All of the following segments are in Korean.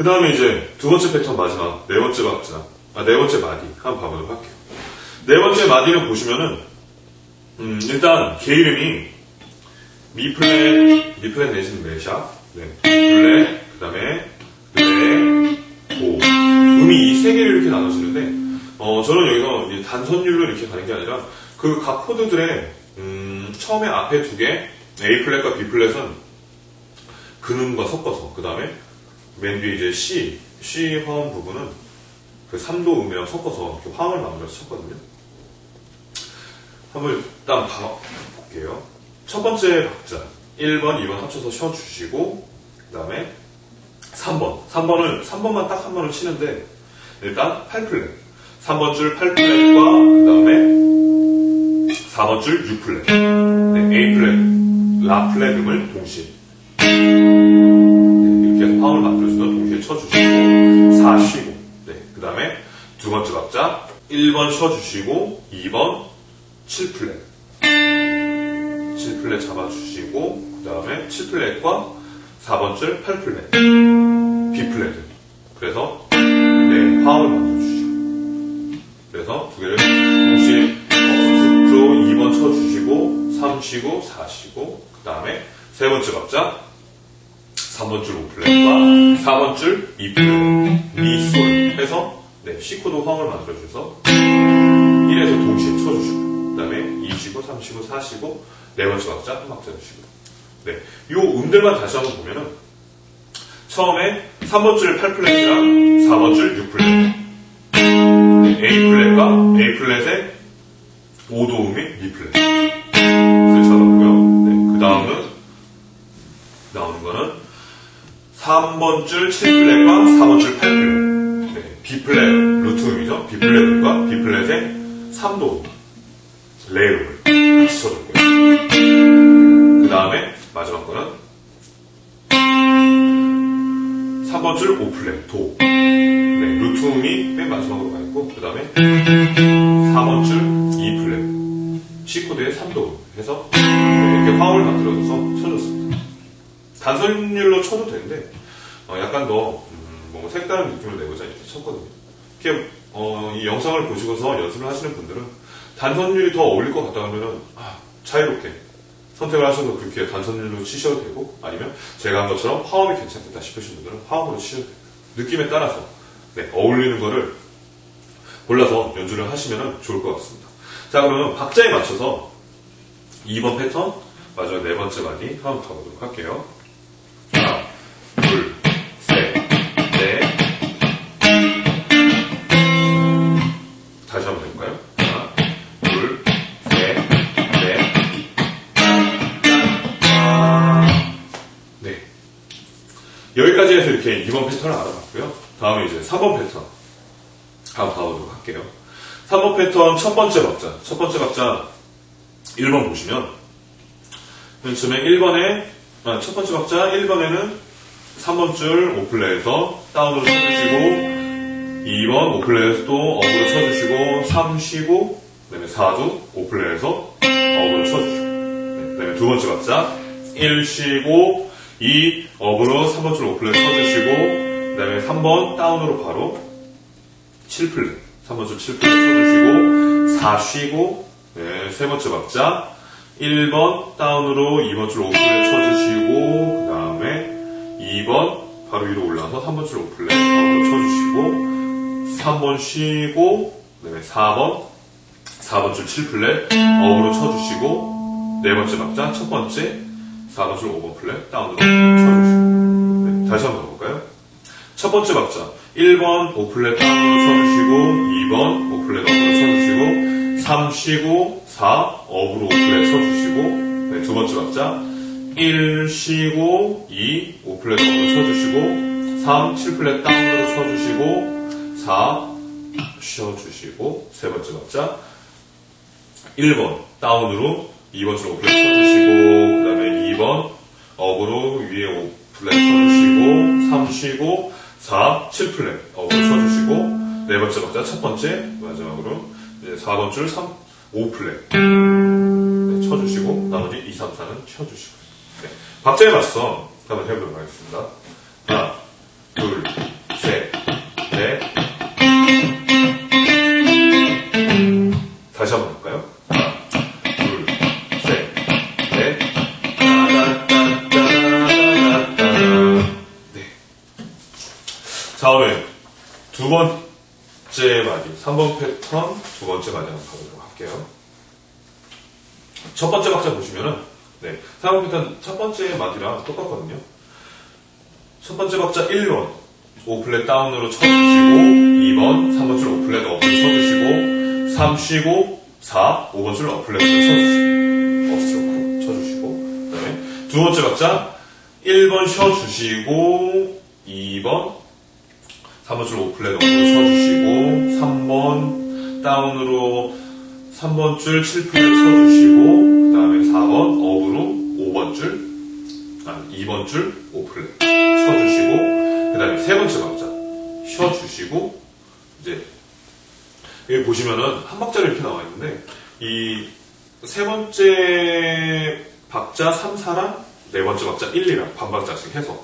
그 다음에 이제 두 번째 패턴 마지막 네 번째 박자, 아, 네 번째 마디 한번 봐보도록 할게요. 네 번째 마디를 보시면은 음, 일단 개 이름이 미플랫, 미플랫 내지는 메샵, 네, 블랙, 그 다음에 레, 도. 음이 이 세 개를 이렇게 나눠지는데, 어, 저는 여기서 이 단선율로 이렇게 가는 게 아니라 그 각 코드들의 음, 처음에 앞에 두 개, A 플랫과 B 플랫은 근음과 섞어서, 그 다음에 맨 뒤에 이제 C, C 화음 부분은 그 3도 음이랑 섞어서 이렇게 화음을 만들어서 쳤거든요. 한번 일단 봐 볼게요. 첫 번째 박자 1번, 2번 합쳐서 쉬어주시고 그 다음에 3번 3번을 3번만 딱 한 번을 치는데 일단 8플랫 3번 줄 8플랫과 그 다음에 4번 줄 6플랫 네, A플랫, 라플랫 음을 동시에 화음을 만들어주면 동시에 쳐주시고 4 쉬고 네, 그 다음에 두 번째 박자 1번 쉬어주시고 2번 7플랫 7플랫 잡아주시고 그 다음에 7플랫과 4번 줄 8플랫 B플랫 그래서 네 화음을 만들어주시고. 그래서 두 개를 동시에 억수로 2번 쳐주시고 3 쉬고 4 쉬고 그 다음에 세 번째 박자 3번 줄 5fret과 4번 줄 2fret 미솔 해서 네 C코드 화음을 만들어주셔서 1에서 동시에 쳐주시고 그 다음에 2 쉬고 3 쉬고 4 쉬고 네 번째 박자 한 박자 주시고. 네, 요 음들만 다시 한번 보면은 처음에 3번 줄 8fret이랑 4번 줄 6fret 네, A 플랫과 A 플랫의 5도 음의 B 플랫 3번 줄 7fret과 4번 줄 8fret 네, B 플랫 루트 음이죠. B 플랫 음과 B 플랫의 3도 레 음을 같이 쳐줬고요. 그 다음에 마지막 거는 3번 줄 5fret, 도. 네, 루트음이 맨 마지막으로 가 있고, 그 다음에 4번 줄 2플랫, C코드의 3도 해서 네, 이렇게 화음을 만들어서 쳐줬습니다. 단선율로 쳐도 되는데, 어, 약간 더, 음, 뭔가 색다른 느낌을 내고자 이렇게 쳤거든요. 이렇게, 어, 이 영상을 보시고서 연습을 하시는 분들은 단선율이 더 어울릴 것 같다 하면은, 아, 자유롭게 선택을 하셔서 그렇게 단선율로 치셔도 되고 아니면 제가 한 것처럼 화음이 괜찮겠다 싶으신 분들은 화음으로 치셔도 됩니다. 느낌에 따라서 네, 어울리는 거를 골라서 연주를 하시면 좋을 것 같습니다. 자 그러면 박자에 맞춰서 2번 패턴 마지막 네 번째 마디 한번 가보도록 할게요. 2번 패턴을 알아봤고요. 다음에 이제 3번 패턴 한번 봐보도록 할게요. 3번 패턴 첫 번째 박자. 첫 번째 박자 1번 보시면 맨 처음에 1번에 아, 첫 번째 박자 1번에는 3번 줄 오플레에서 다운으로 쳐주시고 2번 오플레에서 또 업으로 쳐주시고 3 쉬고 그다음에 4도 오플레에서 업으로 쳐주시고 네, 그다음에 두 번째 박자 1 쉬고 2 업으로 3번 줄 오플렛 쳐주시고 그 다음에 3번 다운으로 바로 7플랫 3번 줄 7플랫 쳐주시고 4 쉬고 네, 세 번째 박자 1번 다운으로 2번 줄 오플렛 쳐주시고 그 다음에 2번 바로 위로 올라와서 3번 줄 오플렛 업으로 쳐주시고 3번 쉬고 그 다음에 4번 4번 줄 7fret up으로 쳐주시고 네 번째 박자 첫 번째 4번 줄 5번 fret down으로 쳐주시고. 네, 다시 한번 가볼까요? 첫 번째 박자. 1번 5fret down으로 쳐주시고 2번 5fret up으로 쳐주시고 3 쉬고 4 up으로 5fret 쳐주시고. 네, 두 번째 박자. 1 쉬고 2 5fret up으로 쳐주시고 3 7fret down으로 쳐주시고 4 쉬어주시고. 세 번째 박자. 1번 다운으로 2번 줄 오플렛 쳐주시고 그 다음에 2번 업으로 위에 오플렛 쳐주시고 3 쉬고 4 7플랫 업으로 쳐주시고 네 번째 박자 첫 번째 마지막으로 이제 4번 줄 3 5플랫. 네, 쳐주시고 나머지 2, 3, 4는 쳐주시고. 네, 박자에 맞춰서 한번 해보도록 하겠습니다. 하나 둘 패턴 두 번째 한번 가보도록 할게요. 첫 번째 박자 보시면은, 네, 4번 패턴 첫 번째 마디랑 똑같거든요. 첫 번째 박자 1번, 5fret down으로 쳐주시고, 2번, 3번 줄 5fret up을 쳐주시고, 3 쉬고, 4, 5번 줄 up fret을 쳐주시고, upstroke 쳐주시고, 그 다음에 두 번째 박자 1번 쉬어주시고, 2번, 3번 줄 5fret up으로 쳐주시고, 3번 down으로 3번 줄 7플랫 쳐주시고, 그 다음에 4번 업으로 5번 줄, 아니 2번 줄 5플랫 쳐주시고, 그 다음에 세 번째 박자 쉬어주시고, 이제 여기 보시면은 한 박자로 이렇게 나와 있는데 이 세 번째 박자 3, 4랑 네 번째 박자 1, 2랑 반 박자씩 해서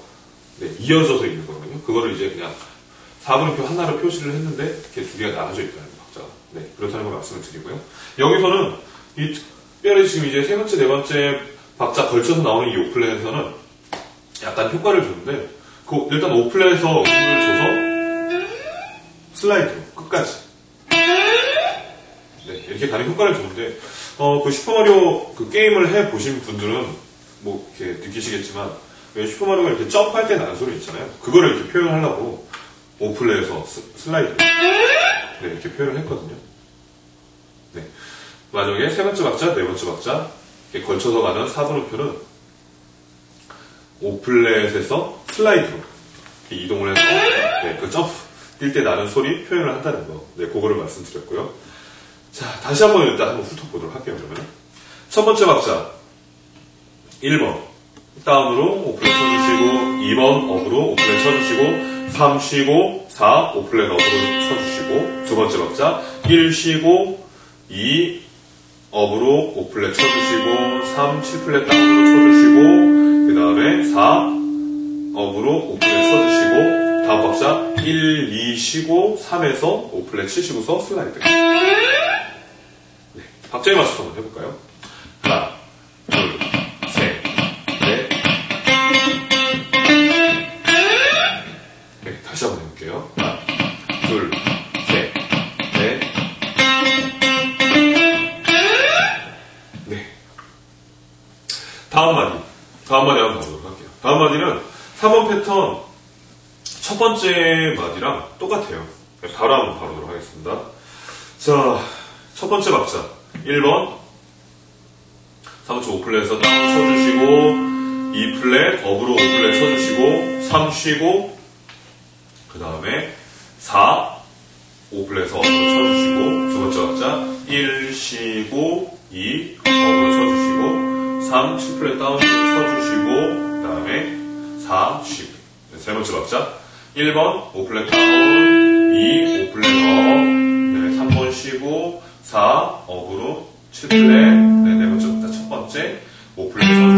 네, 이어져서 있는 거거든요. 그거를 이제 그냥 4분음표 하나로 표시를 했는데 이렇게 두 개가 나눠져 있다는 박자가. 네, 그렇다는 걸 말씀을 드리고요. 여기서는 이 특별히 지금 이제 세 번째, 네 번째 박자 걸쳐서 나오는 이 오플렛에서는 약간 효과를 주는데 그 일단 오플렛에서 음을 줘서 슬라이드로 끝까지 네, 이렇게 가는 효과를 주는데, 어, 그 슈퍼마리오 그 게임을 해 보신 분들은 뭐 이렇게 느끼시겠지만, 왜 슈퍼마리오가 이렇게 점프할 때 나는 소리 있잖아요. 그거를 이렇게 표현하려고 오플레에서 스- 슬라이드. 네, 이렇게 표현을 했거든요. 네. 마지막에 세 번째 박자, 네 번째 박자, 이렇게 걸쳐서 가는 4분음표는 오플렛에서 슬라이드로 이동을 해서, 네, 그 점프, 뛸 때 나는 소리 표현을 한다는 거. 네, 그거를 말씀드렸고요. 자, 다시 한번 일단 한번 훑어보도록 할게요, 그러면. 첫 번째 박자. 1번. down으로 오fret 쳐주시고, 2번 up으로 오fret 쳐주시고, 3 쉬고, 4 오fret up으로 쳐주시고, 두 번째 박자. 1 쉬고, 2 up으로 오fret 쳐주시고, 3 7fret down으로 쳐주시고, 그 다음에 4 up으로 오fret 쳐주시고, 다음 박자 1, 2 쉬고 3에서 오fret 치시고서 슬라이드. 네, 박자에 맞춰서 한번 해볼까요? 다음 마디. 다음 마디 한번 가보도록 할게요. 다음 마디는 3번 패턴 첫 번째 마디랑 똑같아요. 네, 바로 한번 가보도록 하겠습니다. 자, 첫 번째 박자. 1번. 3초 5플랫에서 다운 쳐주시고, 2플랫, 업으로 5플랫 쳐주시고, 3 쉬고, 그 다음에 4, 5플랫에서 업으로 쳐주시고, 두 번째 박자. 1 쉬고, 2, 업으로 쳐주시고, 3, 7플랫 다운으로 쳐주시고, 그 다음에 4, 쉬고. 네, 세 번째 박자. 1번 5fret down, 2 5fret up, 네, 3번 쉬고 4 up으로 7fret, 네, 네 번째 박자 첫 번째 5fret 쳐주시고